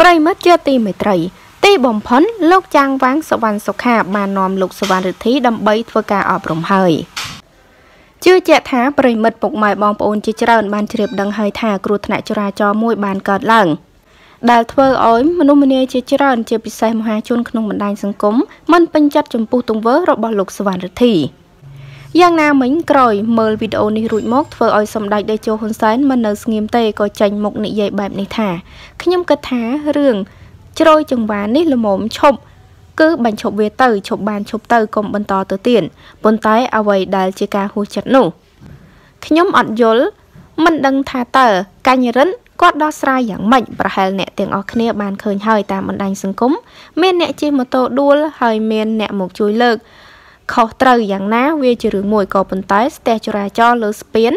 ប្រិមិត្តជាទីមេត្រីទីបំផុតលោកចាងវាងសវណ្ណសុខាបាននាំលោកសវណ្ណរិទ្ធីដើម្បីធ្វើការអប់រំហើយជឿជាក់ថាប្រិមិត្តពុកម៉ែបងប្អូនជាច្រើនបានជ្រាបដឹងហើយថាគ្រោះថ្នាក់ចរាចរណ៍មួយបានកើតឡើងដែលធ្វើឲ្យមនុស្សម្នាជាច្រើនជាពិសេសមហាជនក្នុងបណ្ដាញសង្គមមិនពេញចិត្តចំពោះទង្វើរបស់លោកសវណ្ណរិទ្ធី យ៉ាងណាមិញក្រោយមើលវីដេអូនេះរួចមកធ្វើឲ្យសម្ដេចតេជោហ៊ុនសែនមិននៅស្ងៀមទេក៏ចេញមុខនិយាយបែបនេះថាខ្ញុំគិតថារឿងជ្រោយចង្វានេះល្មមឈប់គឺបាញ់ឈប់វាទៅឈប់បានឈប់ទៅកុំបន្តទៅទៀតប៉ុន្តែអ្វីដែលជាការហួសចិត្តនោះខ្ញុំអត់យល់មិនដឹងថាតើកញ្ញរិនគាត់ដោះស្រាយយ៉ាងម៉េចប្រហែលអ្នកទាំងអស់គ្នាបានឃើញហើយតាមបណ្ដាញសង្គមមានអ្នកជិះម៉ូតូដួលហើយមានអ្នកមកជួយលើក ខុសត្រូវយ៉ាងណា វាជារឿងមួយក៏ប៉ុន្តែស្ទះចរាចរណ៍លើស្ពាន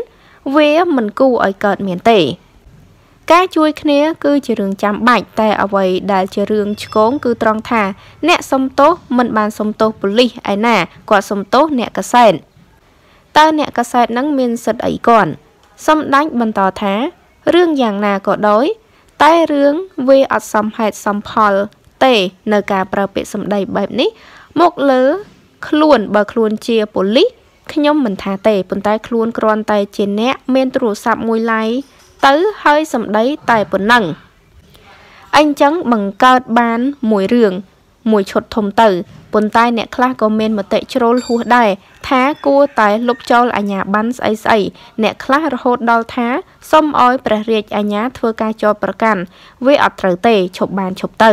វាមិនគួរឲ្យកើតមានទេ ការជួយគ្នា គឺជារឿងចាំបាច់តែអ្វីដែលជារឿងឆ្គងគឺត្រង់ថា អ្នកសុំទោសមិនបានសុំទោសប៉ូលីសឯណាគាត់សុំទោសអ្នកកសែតតើអ្នកកសែតនឹងមានសិទ្ធិអីគាត់សំដាច់បន្តថារឿងយ៉ាងណាក៏ដោយ តែរឿងវាអត់សមហេតុសមផលទេ នៅការប្រើពាក្យសម្ដីបែបនេះ មកលើ ខ្លួនបើខ្លួនជាប៉ូលីសខ្ញុំមិនថាទេប៉ុន្តែខ្លួនគ្រាន់តែជាអ្នកមានទូរស័ព្ទមួយឡៃទៅហើយសម្ដីតែប៉ុណ្ណឹងអញ្ចឹងបង្កើតបានមួយរឿងមួយឈុតធំទៅប៉ុន្តែអ្នកខ្លះក៏មានមតិជ្រុលហួសដែរថាគួរតែលុបចោលអាញាបានស្អីស្អីអ្នកខ្លះរហូតដល់ថាសុំឲ្យព្រះរាជអាញាធ្វើការចោទប្រកាន់វាអត់ត្រូវទេឈប់បានឈប់ទៅ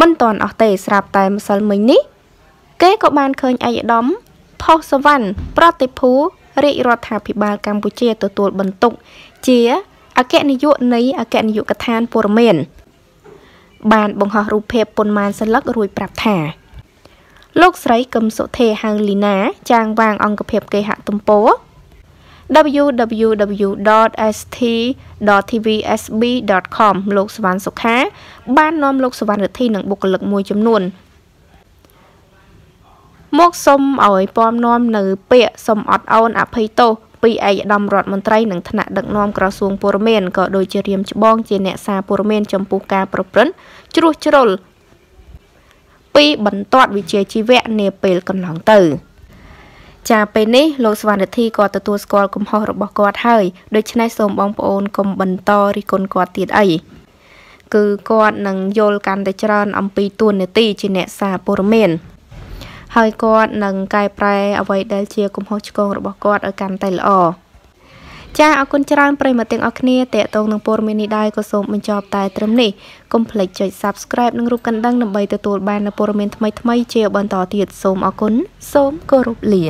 មិនតន់អស់ទេស្រាប់តែម្សិលមិញនេះ គេក៏បានឃើញឯកឧត្តមផុសសវណ្ណប្រតិភូរាជរដ្ឋាភិបាលកម្ពុជាទទួលបន្ទុក ជាអគ្គនាយកនៃអគ្គនាយកដ្ឋានព័ត៌មាន បានបង្ហោះរូបភាពប៉ុន្មានសន្លឹករួចប្រាប់ថា លោកស្រីកឹមសុធេហៅលីណា ចាងវាង អង្គភាពគេហទំព័រ www.st.tvsb.com លោកសវណ្ណសុខា បាននាំលោកសវណ្ណរិទ្ធីនិងបុគ្គលិកមួយចំនួន មកសុំឲ្យពំនាំនៅ ពាក្យសុំអត់ឱនអភ័យទោសពីឯកឧត្តមរដ្ឋមន្ត្រីនិងថ្នាក់ដឹកនាំក្រសួងព័ត៌មានក៏ដូចជារៀមច្បងជាអ្នកសារព័ត៌មានចំពោះការប្រព្រឹត្តជ្រុះជ្រុលពីបន្ទាត់វិជាជីវៈនាពេលកន្លងទៅចាពេលនេះលោកស្វណ្ណរិទ្ធីក៏ទទួលស្គាល់កំហុសរបស់គាត់ហើយដូច្នេះសូមបងប្អូនកុំបន្តរិះគន់គាត់ទៀតអីគឺគាត់នឹងយល់កាន់តែច្រើនអំពីទួនាទីជាអ្នកសារព័ត៌មាន ហើយគាត់នឹងកែប្រែអ្វីដែលជាកំហុសឆ្គងរបស់គាត់ឲ្យកាន់តែល្អចាអរគុណច្រើនប្រិយមិត្តទាំងអស់គ្នាតេតងនឹងព័ត៌មាននេះដែរក៏សូមបញ្ចប់តែត្រឹមនេះកុំភ្លេចចុច Subscribe និងរូបកណ្ដឹងដើម្បីទទួលបាននូវព័ត៌មានថ្មីៗជាបន្តទៀតសូមអរគុណសូមគោរពលា